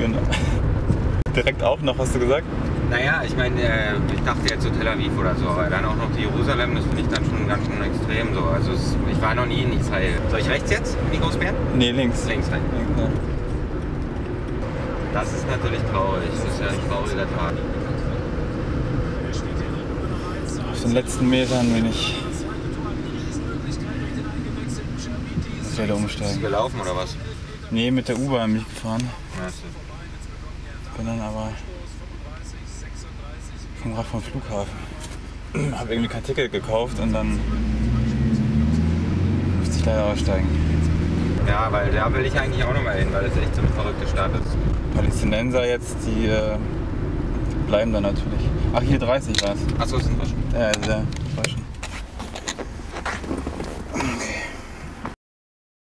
Konflikt auch noch, hast du gesagt? Naja, ich meine, äh, ich dachte jetzt so Tel Aviv oder so, aber dann auch noch die Jerusalem, das finde ich dann schon ganz schön extrem so. Also es, ich war noch nie in Israel. Soll ich rechts jetzt in die Großbären? Nee, links. Links rein. Links, ja. Das ist natürlich traurig. Das ist ja ein trauriger Tag. Auf den letzten Metern bin ich. Ich werde Bist du umsteigen. gelaufen oder was? Nee, mit der U-Bahn bin ich gefahren. Ja, Bin dann aber. Ich komme gerade vom Flughafen. Habe irgendwie kein Ticket gekauft und dann musste ich leider aussteigen. Ja, weil da will ich eigentlich auch noch mal hin, weil das echt so eine verrückte Stadt ist. Palästinenser jetzt, die äh, bleiben dann natürlich. Ach, hier 30 war es. Achso, ist ein Wasch. Ja, also der